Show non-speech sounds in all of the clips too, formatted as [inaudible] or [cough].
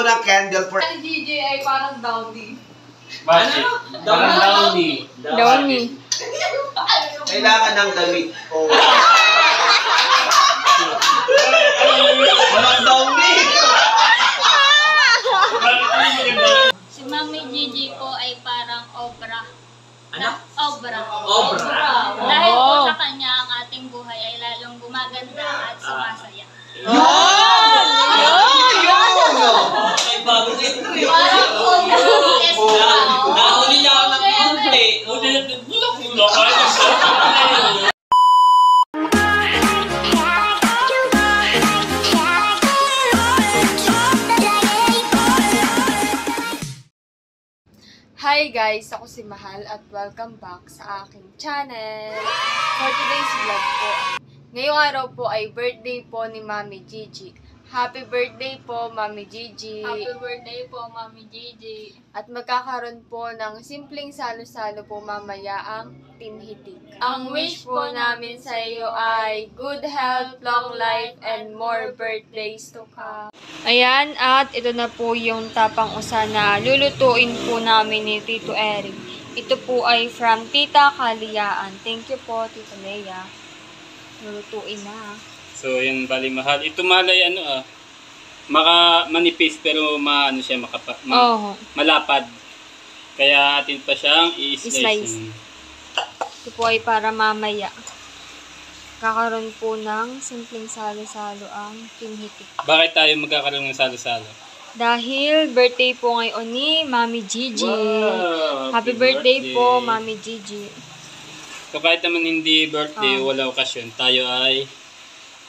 daw ng candle for... Ang DJ ay parang downy. Bakit? Parang downy. Downy. Kailangan ng damit. Oh. Walang downy. Si Mami Gigi po ay parang obra. Ano? Obra. Obra. Dahil po Oo. sa kanya, ang ating buhay ay lalong gumaganda at sumasaya. Ay, bago ito eh. Parang. Nahuli ako ng na Hi guys! Ako si Mahal at welcome back sa aking channel. For today's vlog po, ngayong araw po ay birthday po ni Mami Gigi. Happy birthday po, Mami Gigi! Happy birthday po, Mami Gigi. At magkakaroon po ng simpleng salo-salo po mamaya ang tinhitik. Ang wish po namin sa iyo ay good health, long life, and more birthdays to come. Ayan, at ito na po yung tapang usa na lulutuin po namin ni Tito Eric. Ito po ay from Tita Kaliyaan. Thank you po, Tita Leia. Lulutuin na. So, yan bali mahal. Ito malay ano ah. Maka manipis pero maano siya makapa, ma- Oh, malapad. Kaya atin pa siyang i-slice. I-slice. ito po ay para mamaya. Kakaroon po ng simpleng salo-salo ang tinhitik. Bakit tayo magkakaroon ng salo-salo? Dahil birthday po ngayon ni Mami Gigi. Wow, Happy birthday, po, Mami Gigi. So kahit naman hindi birthday, Ah. wala okasyon, tayo ay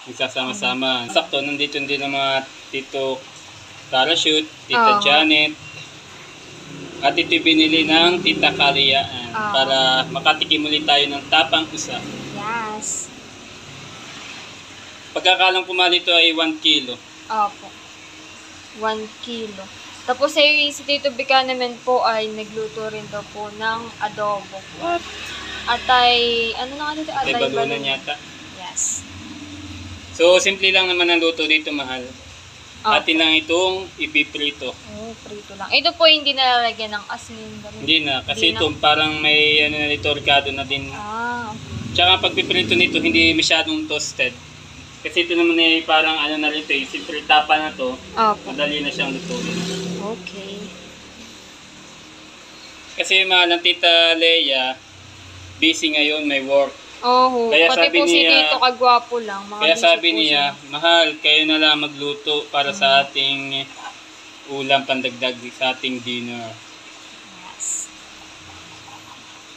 nagsasama-sama. Sakto, nandito din ang mga tito Parachute, tita Ah. Janet, at ito binili ng tita Kariyaan Ah. para makatikim ulit tayo ng tapang usa. Yes. Pagkakalang pumali ito ay 1 kilo. Opo. 1 kilo. Tapos ay si Tito Bika naman po ay nagluto rin daw po ng adobo. What? Atay, ano na nga dito? Ay, Atay balunan yata. Yes. So, simple lang naman ang luto dito, mahal. Opo. Atin lang itong ipiprito. Oh, prito lang. Ito po hindi nalalagyan ng asin. ganun. Hindi na, kasi Hindi na. ito parang may ano na nito, ricado na din. Ah, okay. Tsaka pag piprito nito, hindi masyadong toasted. Kasi ito naman ay parang ano na rin ito, yung simple tapa na to, Opo. madali na siyang lutuin. Okay. Kasi mahal ng tita Leia, busy ngayon, may work. Oh, Kaya pati sabi po si niya- Tito kagwapo lang. Mga Kaya sabi niya, mahal, kayo na lang magluto para sa ating ulam pandagdag sa ating dinner. Yes.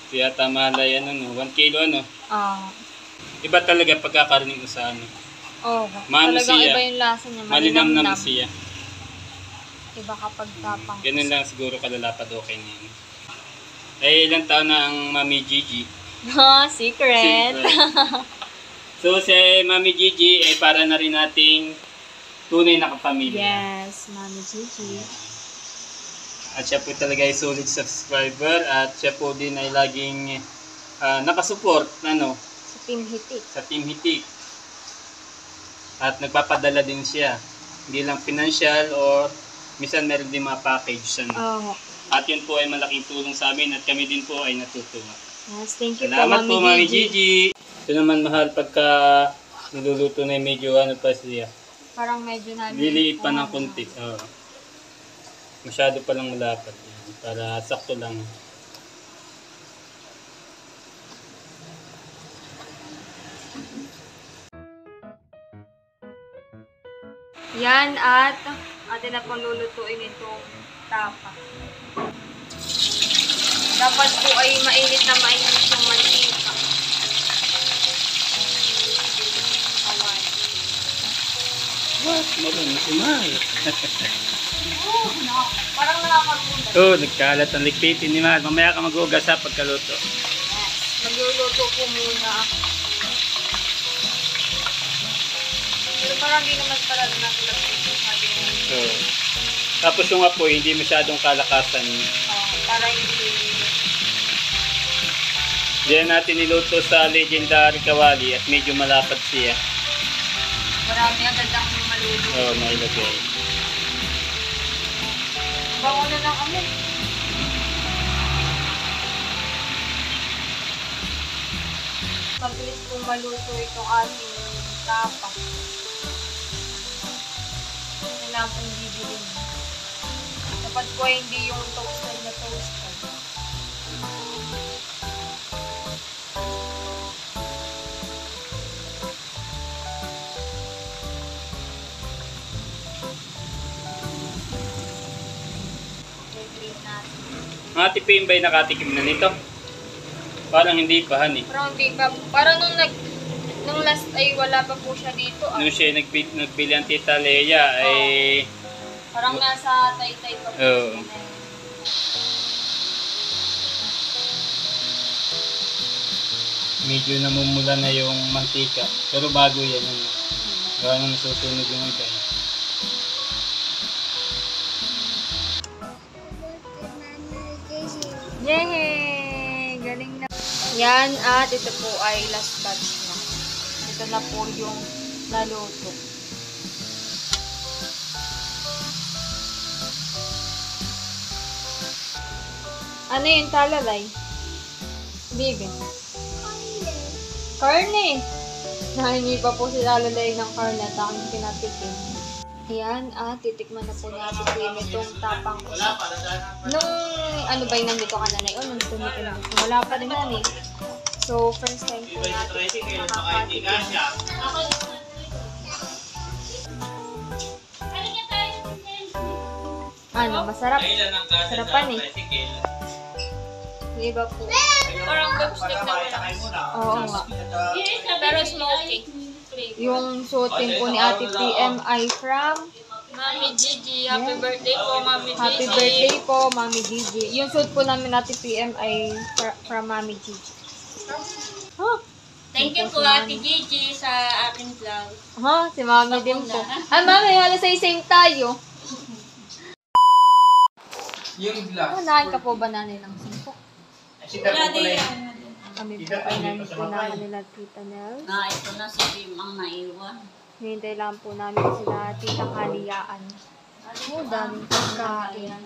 Kaya tama lang ano, no? 1 kilo ano. Ah. Iba talaga pagkakarinig mo sa ano. Oh, Mano talagang siya. iba yung lasa niya. Malinamnam Malinamnam. siya. Iba kapag tapang. Ganun lang siguro kalalapad okay na yun. Ay, ilang taon na ang Mami Gigi. Ha, secret. Secret. so, si Mami Gigi, ay para na rin nating tunay na kapamilya. Yes, Mami Gigi. At siya po talaga ay solid subscriber at siya po din ay laging ah, nakasupport ano, Sa Team Hitik. sa Team Hitik. At nagpapadala din siya. Hindi lang financial or minsan meron din mga package. Ano. Oh, At yun po ay malaking tulong sa amin at kami din po ay natutuwa. Yes, thank you Salamat po, Mami Gigi. Ito naman mahal pagka niluluto na yung medyo ano pa siya. Parang medyo namin. Liliit pa ng kunti. Oo. Masyado pa lang malapad. Para sakto lang. Yan at atin na lulutuin itong tapa. Dapat po ay mainit na mainit yung mantika. Awan. What? Marunong si Mahal. Oh, no. Parang nakakagulat. Oo, nagkalat ang likpitin ni Mahal. Mamaya ka mag-ugas ha pagkaluto. Yes. Magluluto po muna ako. Pero parang hindi naman pala. Sabi mo. So, tapos yung apoy, hindi masyadong kalakasan. Oh, para hindi... Diyan natin niluto sa legendary kawali at medyo malapad siya. Marami agad ang maluluto. Oo, oh, mailagay. Bango na ng amoy. Mabilis kong maluto itong ating tapa. Kailangan pong bibilin. Dapat po hindi yung toasted na Mga tipim ba'y nakatikim na nito? Parang hindi pa, eh. Pero hindi pa. Parang nung nag... Nung last ay wala pa po siya dito. Ah. Nung siya nagbi- nagbili ang tita Leia, ay... Parang nasa taytay pa po Oo. siya. medyo namumula na yung mantika. Pero bago yan. Ano. Gawa nang nasusunog yung iba. Yay! Galing na. Yan at ito po ay last batch na. Ito na po yung naluto. Ano yung talalay? Bibi. Karne. Nahingi pa po si talalay ng karne at aking pinatikim. Ayan, at titikman na po natin itong tapang usap. Nung ano ba yung nandito ka na na yun? Nung tumito na. Wala pa rin yan eh. So, first time po natin makakatikim. Ano, masarap. Sarapan eh. Di ba po? Parang lipstick na wala. Oo nga. Pero smoky. Yung suotin po ni Ate PM ay from Mami Gigi, happy birthday po, Mami Gigi. Happy birthday po, Mami Gigi. Yung suit po namin Ate PM ay fr- from Mami Gigi. Huh? Thank you po, Ate Gigi, sa aking vlog. Ha? Si Mami din po. Ah, Mami, wala sa same tayo. Yung glass. Oh, nakain ka po ba nanay ng singko? Wala din. Kami po ay nandito na nila Tita Nels. Na, ito na si Jim ang naiwan. Hinintay lang po namin sila Tita Kaliyaan. Oh, daming pagkain.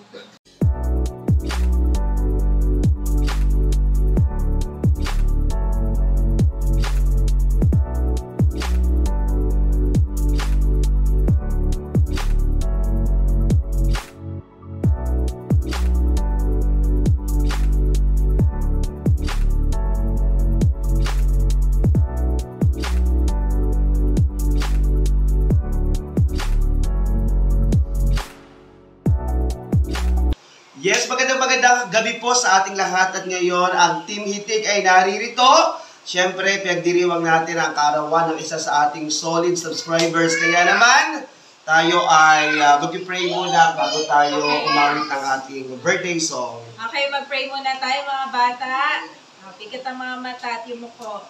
At ngayon ang Team Hitik ay naririto. Siyempre, pinagdiriwang natin ang kaarawan ng isa sa ating solid subscribers. Kaya naman, tayo ay uh, mag-pray muna bago tayo umawit ng ating birthday song. Okay, mag-pray muna tayo mga bata. Ah, Pikit ang mga mata at yung muko.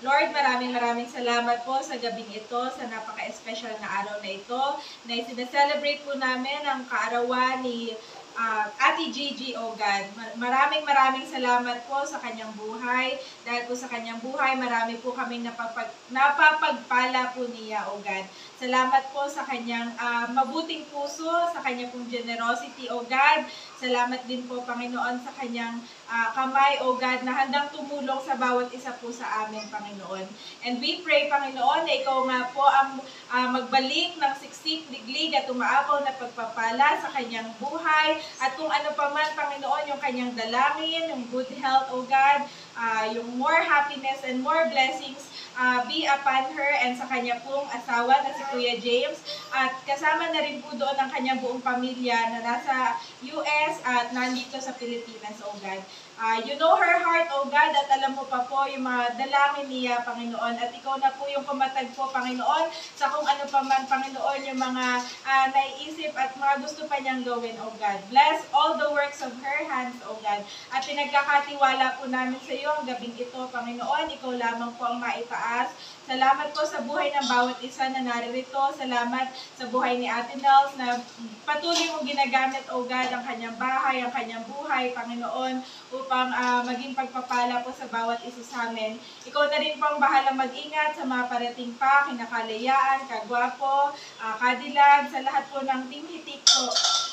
Lord, maraming maraming salamat po sa gabing ito, sa napaka-espesyal na araw na ito, na isineselebrate po namin ang kaarawan ni ah, Ate Gigi Ogan. Ma- Maraming maraming salamat po sa kanyang buhay. Dahil po sa kanyang buhay, marami po kaming napapag, napapagpala po niya, Ogan. Salamat po sa kanyang ah, mabuting puso, sa kanyang pong generosity, O God. Salamat din po, Panginoon, sa kanyang ah, kamay, O God, na handang tumulong sa bawat isa po sa amin, Panginoon. And we pray, Panginoon, na ikaw nga po ang ah, magbalik ng siksik, diglig at umaapaw na pagpapala sa kanyang buhay. At kung ano pa man, Panginoon, yung kanyang dalangin, yung good health, O God, ah, yung more happiness and more blessings uh, be upon her and sa kanya pong asawa na si Kuya James. At kasama na rin po doon ang kanyang buong pamilya na nasa US at nandito sa Pilipinas, O God. Ah, you know her heart, O God, at alam mo pa po yung mga dalangin niya, Panginoon. At ikaw na po yung kumatag po, Panginoon, sa kung ano pa man, Panginoon, yung mga ah, naiisip at mga gusto pa niyang gawin, O God. Bless all the works of her hands, O God. At pinagkakatiwala po namin sa iyo ang gabing ito, Panginoon. Ikaw lamang po ang maitaas Salamat po sa buhay ng bawat isa na naririto. Salamat sa buhay ni Ate Nels na patuloy mong ginagamit, O God, ang kanyang bahay, ang kanyang buhay, Panginoon, upang ah, maging pagpapala po sa bawat isa sa amin. Ikaw na rin po ang bahalang mag-ingat sa mga parating pa, kinakalayaan, kagwapo, uh, kadilag, sa lahat po ng Team Hitik po.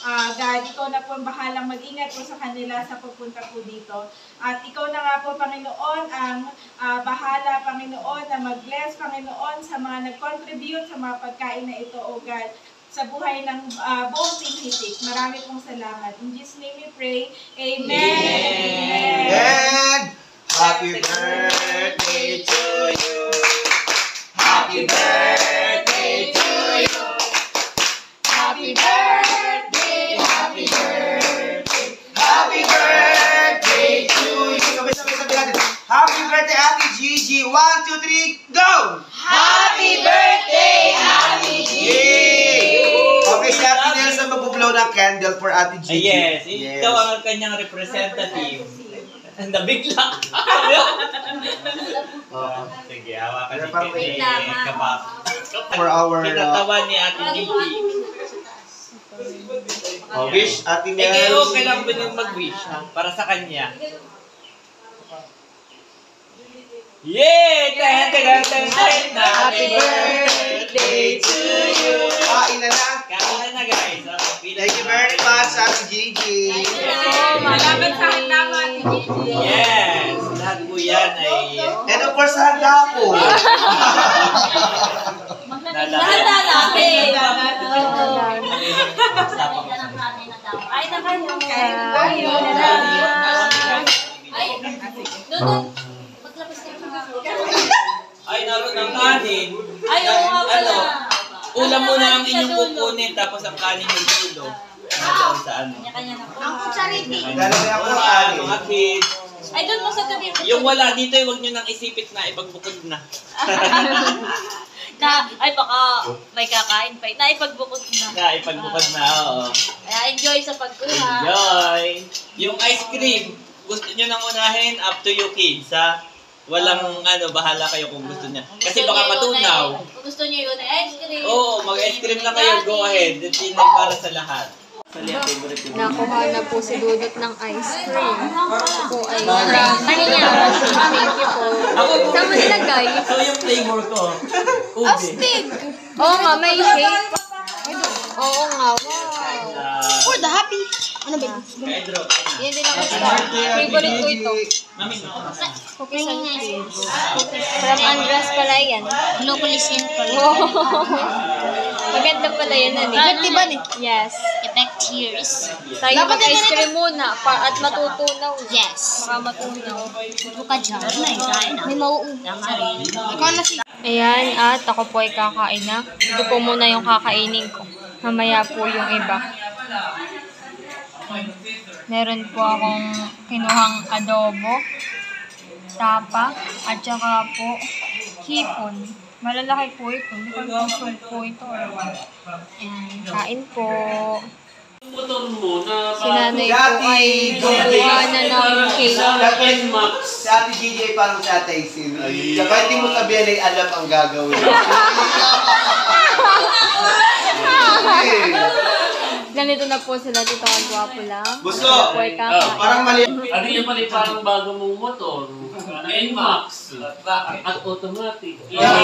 Ah, God, ikaw na po ang bahalang mag-ingat po sa kanila sa pagpunta po dito. At ikaw na nga po, Panginoon, ang ah, bahala, Panginoon, na mag-bless, Panginoon, sa mga nag-contribute sa mga pagkain na ito, O God, sa buhay ng ah, buong Team Hitik. Marami pong salamat. In Jesus' name we pray. Amen. Amen. And happy birthday to you. Happy birthday birthday, Ate Gigi. One, two, three, go! Happy birthday, Ate Gigi! Okay, si Ate Nelson magbublow ng candle for Ate Gigi. yes, ikaw ang kanyang representative. Nabigla. [laughs] Oo. Sige, hawakan ni parang wait lang, ha? Kapak. For our uh, Kinatawan ni Ate Gigi. uh, wish, Ate Eh, kayo, Nels. kailangan ba niyong mag-wish ha? para sa kanya? Yay! Happy birthday to you! Kain na na. Kain na guys. Okay, Thank you very much, Ate Gigi. Salamat sa handa mo, Ate Gigi. Yes! Lahat po yan ay And of course, handa ko. nalahat. [laughs] natin. Ay, na kayo. Kayo. Ay, doon. Maglabas ka na. Ay, naroon ang kanin. Ay, oo nga pala. Ano? Ulam mo na ang inyong kukunin, tapos ang kanin yung dulo. Nandun sa ano. Kanya-kanya na po. Ang kutsariti. Lalagyan ako ng kanin. mga kids. Ay, doon mo sa tabi. Yung wala dito, huwag nyo nang isipit na, ipagbukod na. [laughs] Na, ay, baka may kakain pa. Na, ipagbukod na. Na, ipagbukod na, oo. Kaya enjoy sa pagkuha. Enjoy! Yung ice cream, gusto nyo nang unahin, up to you kids, ha? Walang ano, bahala kayo kung gusto niya. Kasi Gusto baka matunaw. ay- Kung gusto niyo yun ay ice cream. Oo, mag-ice cream na kayo, go ahead. Ito yun ay para sa lahat. Nakuha na po si Dudot ng ice cream. Po ay niya? Thank you po. Saan mo nilagay? So yung flavor ko, [laughs] ube. Astig! Oo nga, may shape. Oo nga, wow. For the happy. Ano ba? Pedro. Yan din ako sa favorite ko ito. Cookies and cream. From Andras pala yan. Locally sent pala. Maganda pala yan, ano? Effective Yes. Effect years. Tayo mag-ice cream muna pa, at matutunaw. Yes. Baka matunaw. Buka dyan. May mauuna. Ayan, at ako po ay kakain na. Ito po muna yung kakainin ko. Mamaya po yung iba. Meron po akong kinuhang adobo, tapa, at saka po hipon. Malalaki po ito. Hindi ko sure po ito. Ayan, kain po. Si nanay po ay gumawa na ng cake. Max. Si Ate parang si Ate Isin. Saka hindi mo sabihan ay alam ang gagawin. [laughs] Ganito na po sila dito kagwapo lang. Buso. Ako po ay kakain. Parang mali. Ano yung pala parang bago mong motor? N-Max. At automatic. Oo.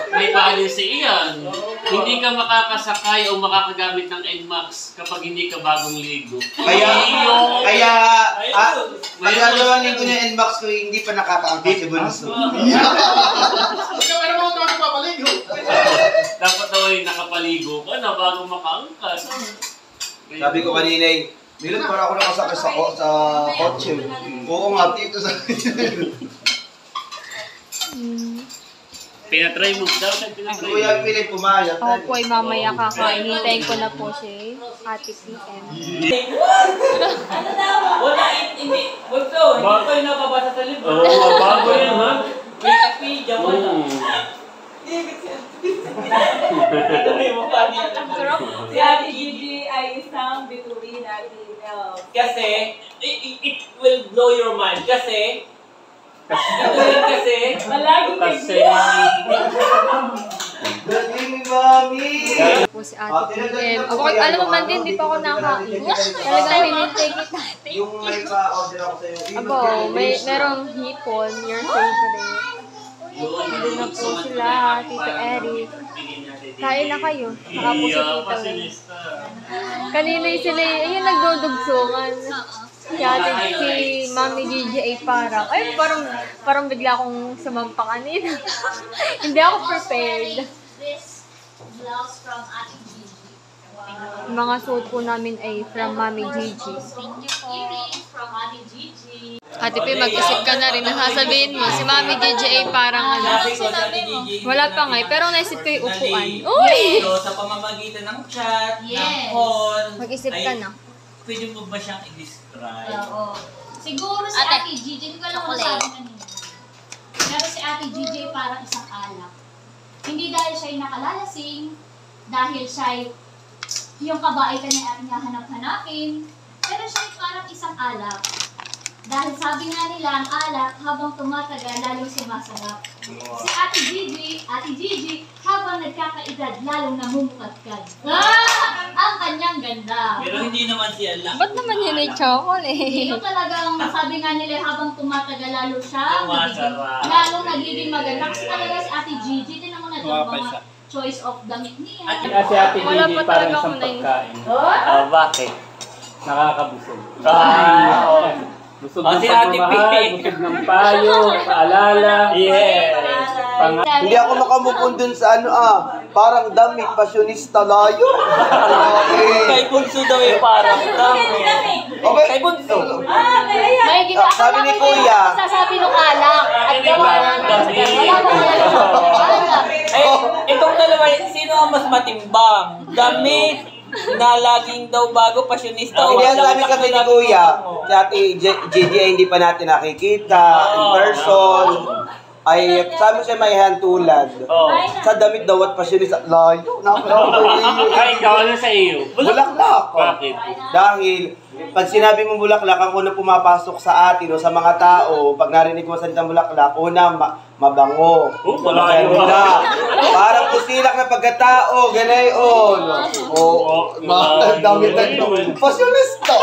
[laughs] May policy iyan. Hindi ka makakasakay o makakagamit ng NMAX kapag hindi ka bagong ligo. Kaya, kaya, ah, magagawa linggo niya NMAX ko hindi pa nakakaangkat si [laughs] Bunso. [laughs] Dapat daw ay nakapaligo ka na bago makaangkas. Sabi ko kanina eh, Milot para ako nakasakay sa, ko- sa kotse. Oo nga, tito sa... [laughs] Pinatry mo daw. Pinatry Kuya, piling pumayat. Ako po ay mamaya kakain. Hintayin ko na po si Ate PM. Wala, hindi. Bunso, hindi ko yung nababasa sa libro. Oo, oh, bago yan ha. Wikipedia, wala. Ito may mukha niya. Si Ate Gigi ay isang bituin Ate Nels. Kasi, it, it will blow your mind. Kasi, yun kasi. Malaging Kasi, Galing Mami! po si Ah, Ate na po Ako, alam mo man din, di pa ako ka. Talagang hinintay kita. Yung may pa-order ako sa'yo. Abo, may merong hipon, your favorite. Hindi na po sila, Tito Eric. Kain na kayo. Saka po si Iya, Tito Eric. Kanina yung sila, ayun nagdudugsungan. Si ate, si Mami Gigi ay parang, ay parang, parang bigla akong sumampa kanina. [laughs] Hindi ako prepared. This blouse from Ate Gigi. Yung mga suot po namin ay from Mami Gigi. Thank you po. Ate Gigi. Ate P, mag-isip ka na rin. Ang sasabihin mo, si Mami Gigi ay parang ano. Sa Ate Gigi. Wala pa nga eh, pero naisip ko yung upuan. Uy! So, sa pamamagitan ng chat, ng call, Mag-isip ay ka na. Pwede mo ba siyang i-describe? Oo. Siguro si Ate, Ate Gigi, hindi ko alam kung chocolate. sabi kanina. Pero si Ate Gigi ay parang isang alak. Hindi dahil siya ay nakalalasing, dahil siya ay yung kabaitan niya ating hahanap-hanapin, pero siya parang isang alak. Dahil sabi nga nila, ang alak habang tumatagal, lalong sumasarap. Si Ate Gigi, Ate Gigi, habang nagkakaedad, lalong namumukadkad. Ah! Ang kanyang ganda. Pero hindi naman siya lang. Ba't naman yun ay chocolate? Ito talagang sabi nga nila habang tumatagal lalo siya, nagiging, Sumasarap. lalong nagiging maganda. Kasi talaga si Ate Gigi, tinan mo na yung Tumapay mga choice of damit niya. Kasi ate Wala Gigi pa parang talaga ako isang pagkain. Oh, bakit? Nakakabusog. Ah, oo. Busog Oh, ng si Ate pagmamahal, P. busog ng payo, paalala. Yes. Pang- Hindi ako makamupon dun sa ano ah, parang damit, pasyonista layo. Okay. Kay Bunso daw eh, parang dami. Okay. Kay Bunso. May gina- Ah, sabi ni akala ko yung Kuya. Sasabi nung alak. At gawa Parang dami. Wala ko alak. Eh, itong dalawa, sino ang mas matimbang? Damit na laging daw bago, pasyonista Hindi ang sabi walang kasi ni Kuya, si Ate JJ hindi pa natin nakikita in person. Ay, sabi siya may hantulad. Oh. Sa damit daw at pasyonista. Layo. [laughs] Ay, ikaw ano sa iyo? Bulaklak. Bakit? Dahil, pag sinabi mo bulaklak, ang unang pumapasok sa atin o sa mga tao, pag narinig mo sa salitang bulaklak, una, mabango. Oh, malayo. Maganda. Parang kusilak na pagkatao, ganayon. O, mga damit na Pasyonista.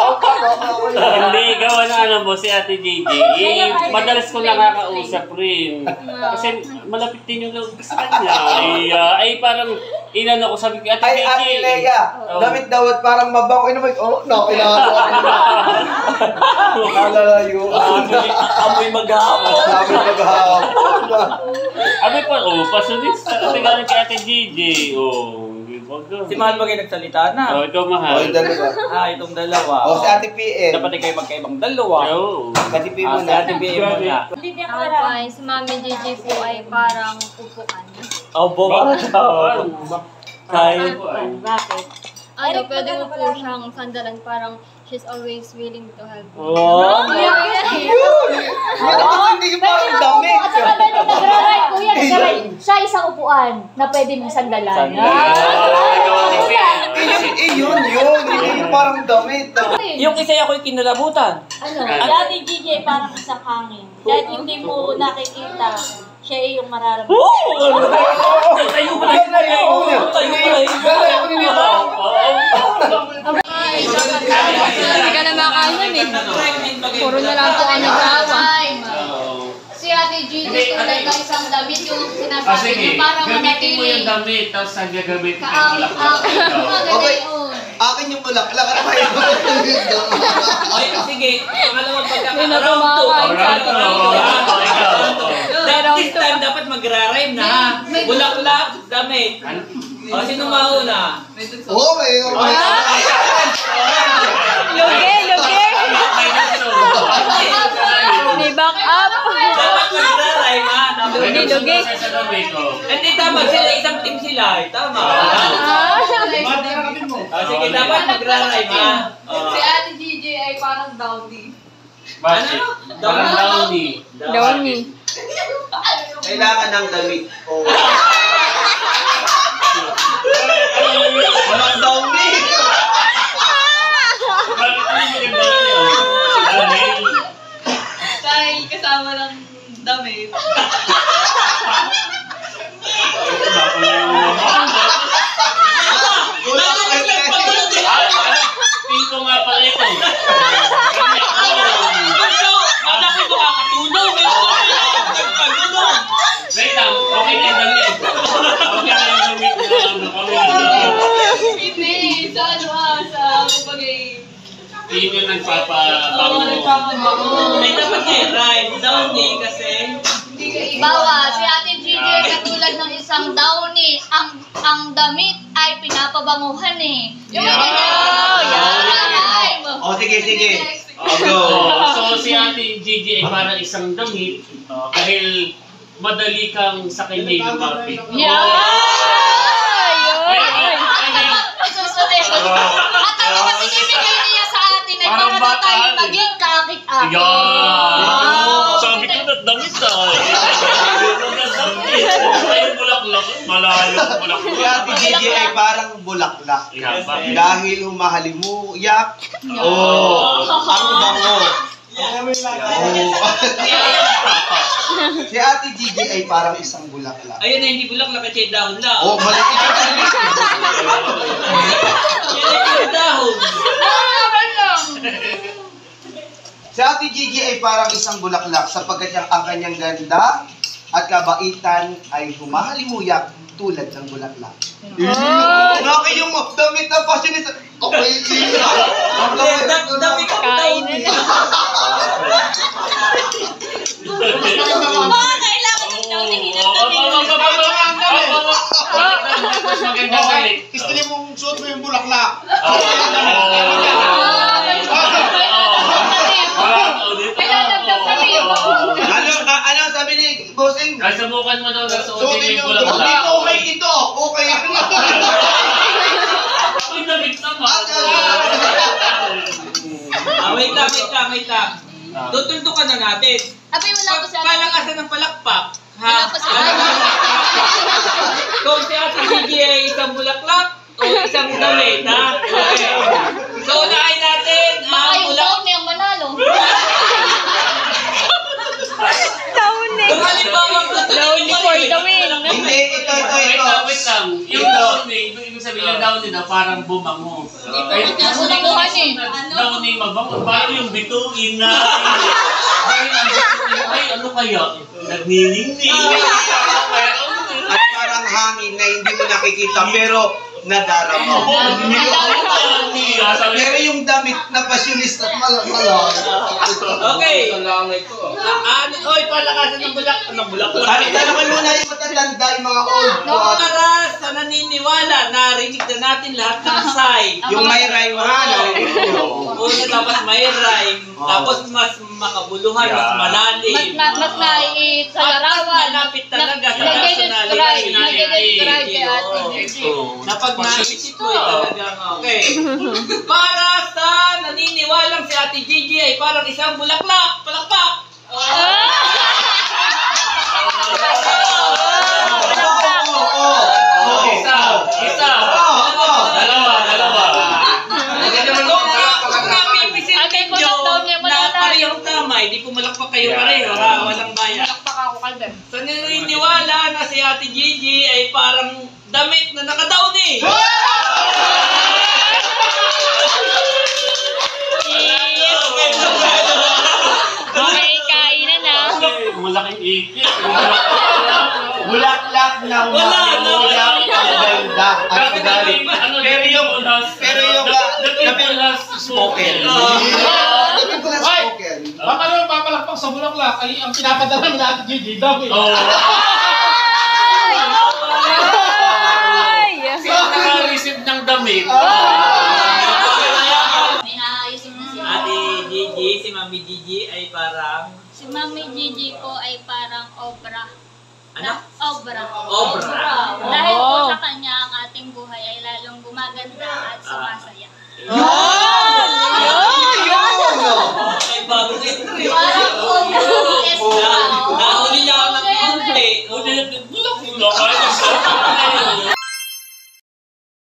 Hindi, gawa na alam mo si Ate JJ. Eh, madalas ko nakakausap rin. Kasi malapit din yung loob sa kanya. Ay, ah, ay parang inano ko sabi ko, Ate Ay, JJ. Ate Lea, Oh. damit daw at parang mabango. Ba? Oh, no, kailangan ko. [laughs] Nalalayo. Amoy, amoy maghapon. Sabi maghapon. Abi pa, oh, pasunista. Kasi galing kay Ate JJ. Oh. Si Mahal ba kayo nagsalita na? Oh, ikaw mahal. yung dalawa. Ah, itong dalawa. O, si Ate PM. Dapat kayo magkaibang dalawa. Oo. Ate PM Ah, mo si na. Ate BM mo na. Ako po ay, si Mami Gigi po ay parang upuan. Oh, boba. Kahit. Bakit? Ano, pwede mo po siyang sandalan parang she's always willing to help. Oh. Yun! Yun ako hindi parang damit. At saka pwede nagra-ride, kuya, nagra-ride. Siya isang upuan na pwede mong sandalan. Ah. Eh, yun, yun. Hindi yung parang damit. Yung isa ako'y kinalabutan. Ano? Dati Gigi parang isang hangin. Kahit hindi mo nakikita, siya ay yung mararamdaman. Oh! Tayo. Ganayon. Tayo na. Ganayon nila. Hindi ka na makakain eh. Puro na lang po kami tawa. Si Ate Gigi tulad ng isang damit yung Ah, sinasabi sige. niya parang Gamitin mo yung manatili. damit, tapos ang gagamitin bulaklak. Mga Okay. Akin yung bulaklak. Ano ba yun? Ay, sige. Pangalawang pagkaka. Round two. kumakain. Round two. Round two. Round dapat magra-rhyme na ha. Bulaklak, damit. O, sino mauna? Oo, may... Lugi, lugi! May back up! Dapat ha. Dapat- Lugi, lugi. Hindi tama sila, isang team sila. Tama. Ah! O, sige, dapat magra-rhyme ha. O. Ate Gigi ay parang downy. Bakit? Parang downy. Downy. Kailangan ng damit. Oo. [laughs] Walang downy! Dahil kasama ng damit. Pingko nga pala ito. Yun yung nagpapabango. Ay, dapat may right. Downy kasi. Bawa, si Ate Gigi ay katulad ng isang downy. Ang ang damit ay pinapabanguhan eh. Yung mga ganyan. Yan. O, sige, sige. O, go. [laughs] Oh, so si Ate Gigi ay parang isang damit uh, dahil madali kang sa kanya lumapit. Yeah! Ay, ay, ay, Susunod. At ang mga Parang para bata tayo eh. maging kakit-akit. Yan! Sabi ko na damit ah. Ayun bulaklak. Malayo Si bulaklak. Ate Gigi ay parang bulaklak. Ikaw ba? Dahil humahalimuyak. Oh, ang bango. Oh. [laughs] si Ate Gigi ay parang isang bulaklak. Ayun na, hindi bulaklak kasi dahon lang. Oh, maliit ka [laughs] Yan ay puro dahon. [laughs] Si Ate Gigi ay parang isang bulaklak sapagkat ang, ang kanyang ganda at kabaitan ay humahalimuyak tulad ng bulaklak. Oh! Nga kayong damit na fashionista. Okay, Ang Eh, da- Dami ka na Mga kailangan ng daw Maganda galit. Gusto niya mong suot mo yung bulaklak. Ano, ah, ano sabi ni Subukan mo daw na suotin mo yung yung bulaklak. Hindi ko okay ito. Okay. Ay, damit naman. Ah, wait lang, wait lang, wait lang. Tutuldukan na natin. Abay, wala Pag ko sa palakasan ng palakpak, ha? Wala pa sa Kung si Ate Gigi ay isang bulaklak o isang damit, ha? Okay. So, unahin natin Baka ang yung bulaklak. downy ang manalo. [laughs] halimbawa, Lonely for the win. Hindi, ito, ito, Wait ito. lang, wait lang. Yung downy, yung ibig sabihin ng downy na parang bumango. Ay, Kasi nakuha niya eh. Downy mabango. Parang yung bituin na. Ay, ang bituin. Ay, ano kaya? Nagniningning. At parang hangin na hindi mo nakikita pero nadarama. Pero yung damit na fashionista at malakala. Okay. Ano, oy, palakasan ng bulak. Anong bulak? Sabi naman muna yung matatanda, yung mga old. Para sa naniniwala, narinig na natin lahat ng [laughs] side. Yung may rhyme ha, ko. Una dapat may rhyme, tapos mas makabuluhan, mas Mas, malalim. ma, mas naiit sa At larawan. malapit talaga sa personality. nag-describe kay Ate Oo. Gigi. Na pag naisip eh, talagang okay. [laughs] Para sa naniniwalang si Ate Gigi ay parang isang bulaklak, palakpak. Isa, [laughs] isa. Dalawa, dalawa. Kung kung napipisit Ate, nyo bulak daw niya, na bulak. parehong tama, pumalakpak kayo pareho ha, walang bayan. Baka ako kaldan. Sa naniniwala na si Ate Gigi ay parang damit na nakadaon eh. Na. Malaking ikit. Bulaklak na Wala, humahalimuyak ang ganda at ugali. Pero yung, pero yung, ah, Napilas spoken. Ah. Dapat ko na Ay! spoken. Baka naman papalakpak sa bulaklak ay ang pinapadala ni Ate Gigi, dami. Oh. Sino naka-receive ng damit? Ate Gigi, si Mami Gigi ay parang Si Mami Gigi po ay parang obra. ano? Obra. Obra. Dahil po Oo. sa kanya, ang ating buhay ay lalong gumaganda at sumasaya. Ay,